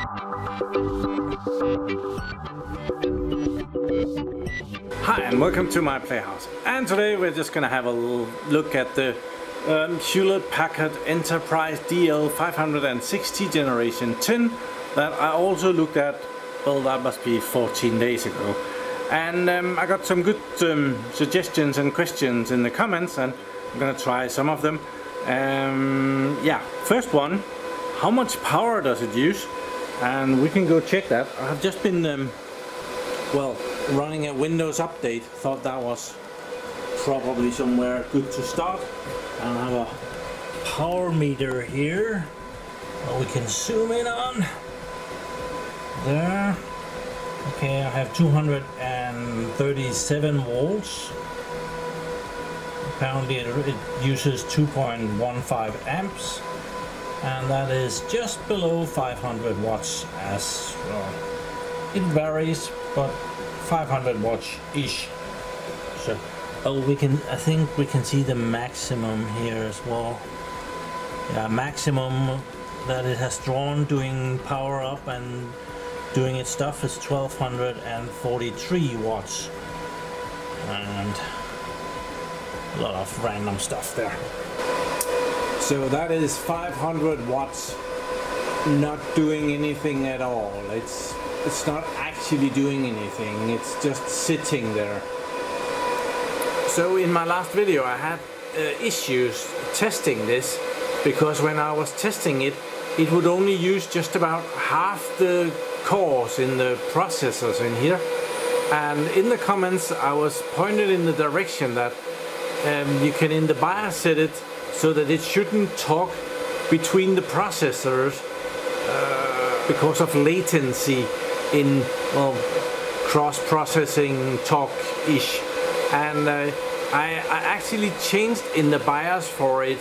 Hi and welcome to my playhouse. And today we're just gonna have a look at the um, Hewlett-Packard Enterprise DL560 generation 10 that I also looked at, well that must be 14 days ago. And um, I got some good um, suggestions and questions in the comments and I'm gonna try some of them. Um, yeah first one how much power does it use and we can go check that. I've just been um, well running a Windows update. Thought that was probably somewhere good to start. And I have a power meter here we can zoom in on. There. Okay I have 237 volts. Apparently it, it uses 2.15 amps and that is just below 500 watts as well. It varies but 500 watts ish so oh we can I think we can see the maximum here as well. Yeah maximum that it has drawn doing power up and doing its stuff is 1243 watts. And a lot of random stuff there so that is 500 watts not doing anything at all. It's it's not actually doing anything. It's just sitting there. So in my last video I had uh, issues testing this because when I was testing it it would only use just about half the cores in the processors in here. And in the comments I was pointed in the direction that um, you can in the BIOS set it so that it shouldn't talk between the processors uh, because of latency in well, cross-processing talk-ish and uh, I, I, actually changed in the BIOS for it.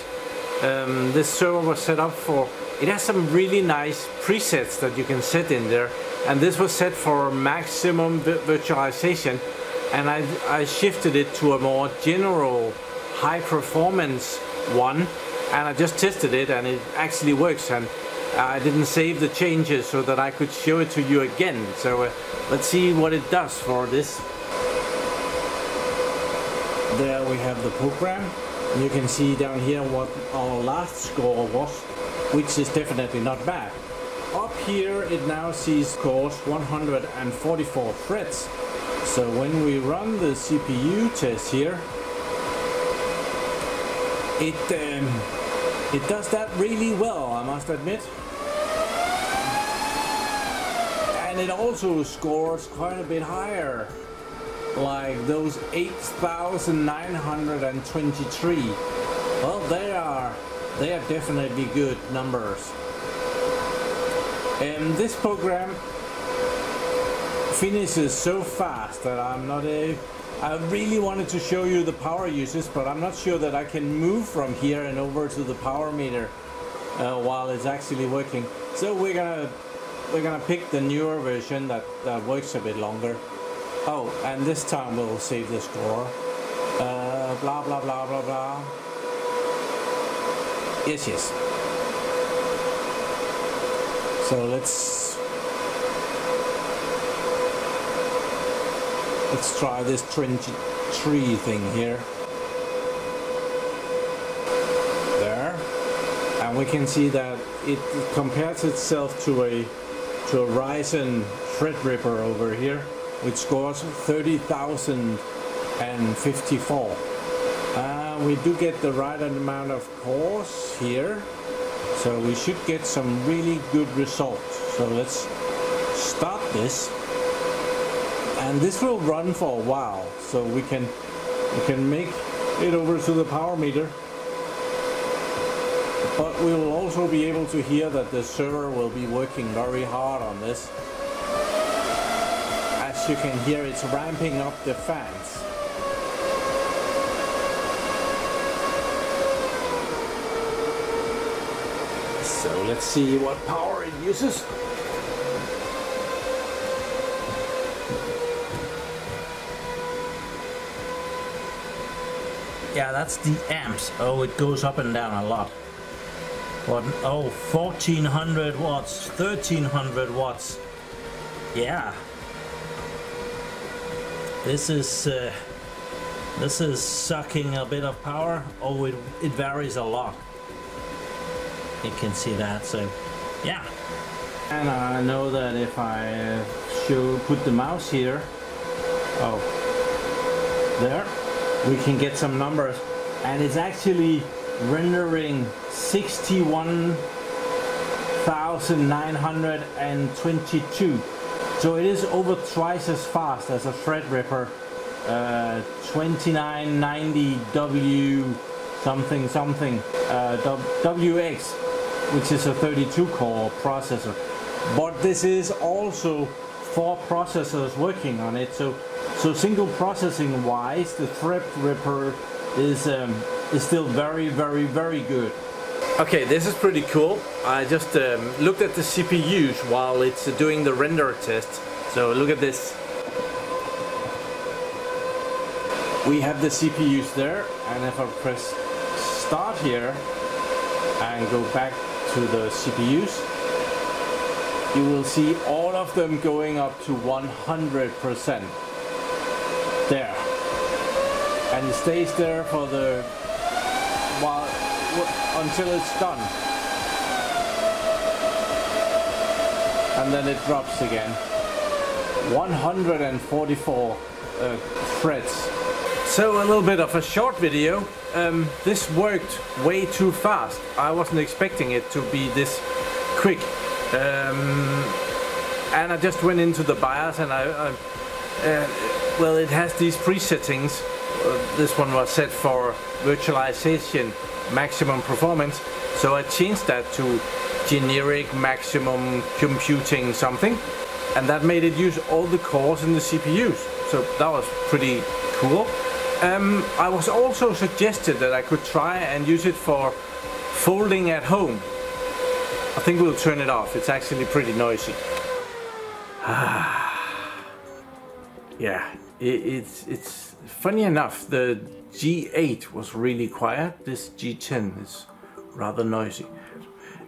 Um, this server was set up for it has some really nice presets that you can set in there. And this was set for maximum virtualization. And I, I shifted it to a more general high performance one and I just tested it and it actually works and I didn't save the changes so that I could show it to you again so uh, let's see what it does for this there we have the program you can see down here what our last score was which is definitely not bad. Up here it now sees scores 144 threads. So when we run the CPU test here, it um, it does that really well, I must admit. And it also scores quite a bit higher, like those 8,923. Well, they are they are definitely good numbers. And this program finishes so fast that I'm not a I really wanted to show you the power uses, but I'm not sure that I can move from here and over to the power meter uh, while it's actually working. So we're gonna we're gonna pick the newer version that, that works a bit longer. Oh, and this time we'll save the score. Uh, blah blah blah blah blah. Yes, yes. So let's let's try this tree thing here. There, and we can see that it compares itself to a to a Ryzen Threadripper over here, which scores 30,054 uh, we do get the right amount of cores here so we should get some really good results. So let's start this and this will run for a while so we can we can make it over to the power meter. But we will also be able to hear that the server will be working very hard on this. As you can hear it's ramping up the fans. So let's see what power it uses. Yeah, that's the amps. Oh, it goes up and down a lot. what oh 1400 watts 1300 watts. Yeah. This is uh, this is sucking a bit of power. Oh it, it varies a lot. You can see that so yeah. And I know that if I uh, show put the mouse here oh there we can get some numbers. And it's actually rendering 61,922 so it is over twice as fast as a Threadripper uh, 2990W something something. Uh, WX which is a 32 core processor. But this is also four processors working on it. So so single processing wise the Threadripper is um, is still very very very good Okay, this is pretty cool. I just um, looked at the CPUs while it's doing the render test. So look at this. We have the CPUs there, and if I press start here and go back to the CPUs, you will see all of them going up to 100%. There. And it stays there for the while until it's done. And then it drops again. 144 uh, threads. So a little bit of a short video. Um, this worked way too fast. I wasn't expecting it to be this quick. Um, and I just went into the BIOS and I, I uh, well it has these presettings. Uh, this one was set for virtualization maximum performance. So I changed that to generic maximum computing something. And that made it use all the cores in the CPUs. So that was pretty cool. Um, I was also suggested that I could try and use it for folding at home. I think we'll turn it off. It's actually pretty noisy. yeah, it, it's it's funny enough. The G8 was really quiet. This G10 is rather noisy.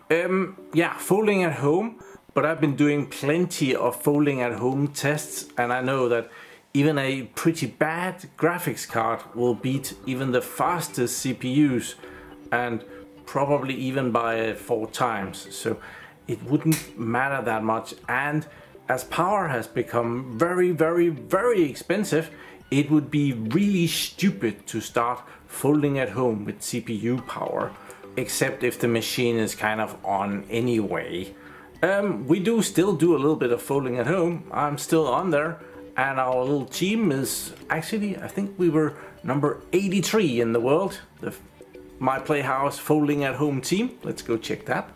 Um, yeah, folding at home, but I've been doing plenty of folding at home tests and I know that even a pretty bad graphics card will beat even the fastest CPUs and probably even by four times. So it wouldn't matter that much. And as power has become very, very, very expensive, it would be really stupid to start folding at home with CPU power, except if the machine is kind of on anyway. Um, we do still do a little bit of folding at home. I'm still on there and our little team is actually, I think we were number 83 in the world. The My Playhouse folding at home team. Let's go check that.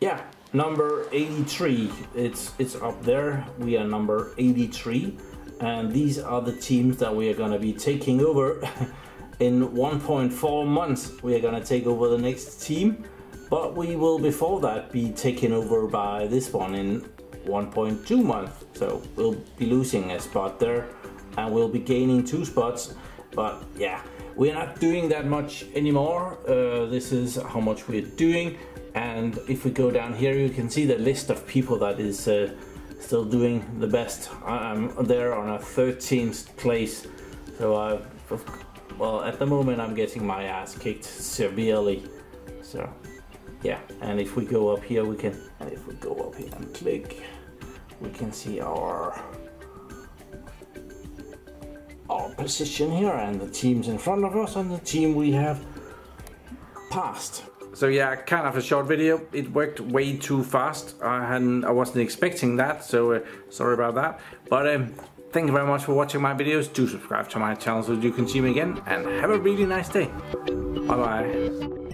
Yeah, number 83. It's, it's up there. We are number 83 and these are the teams that we are going to be taking over in 1.4 months we are going to take over the next team but we will before that be taken over by this one in 1.2 months so we'll be losing a spot there and we'll be gaining two spots but yeah we're not doing that much anymore uh, this is how much we're doing and if we go down here you can see the list of people that is uh, still doing the best. I'm there on a 13th place, so I, well, at the moment I'm getting my ass kicked severely. So, yeah, and if we go up here, we can, and if we go up here and click, we can see our our position here and the teams in front of us and the team we have passed. So yeah, kind of a short video. It worked way too fast. I hadn't, I wasn't expecting that, so uh, sorry about that. But um, thank you very much for watching my videos. Do subscribe to my channel so you can see me again, and have a really nice day. Bye bye.